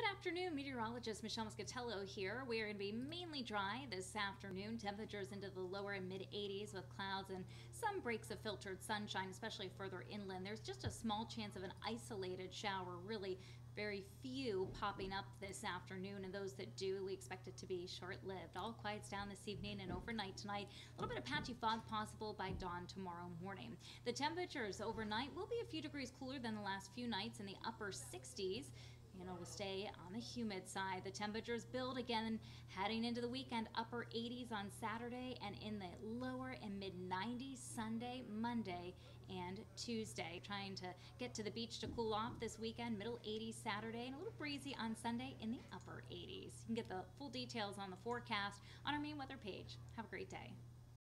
Good afternoon, meteorologist Michelle Muscatello here. We are going to be mainly dry this afternoon. Temperatures into the lower and mid 80s with clouds and some breaks of filtered sunshine, especially further inland. There's just a small chance of an isolated shower, really very few popping up this afternoon, and those that do, we expect it to be short lived. All quiets down this evening and overnight tonight. A little bit of patchy fog possible by dawn tomorrow morning. The temperatures overnight will be a few degrees cooler than the last few nights in the upper 60s. You know, we'll stay on the humid side. The temperatures build again heading into the weekend, upper 80s on Saturday and in the lower and mid 90s Sunday, Monday, and Tuesday. Trying to get to the beach to cool off this weekend, middle 80s Saturday, and a little breezy on Sunday in the upper 80s. You can get the full details on the forecast on our main weather page. Have a great day.